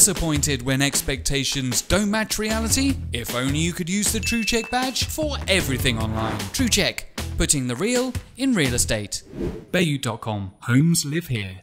Disappointed when expectations don't match reality? If only you could use the TruCheck badge for everything online. TruCheck, putting the real in real estate. Bayut.com. Homes live here.